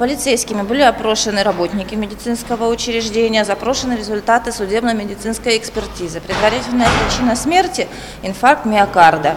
Полицейскими были опрошены работники медицинского учреждения, запрошены результаты судебно-медицинской экспертизы. Предварительная причина смерти – инфаркт миокарда.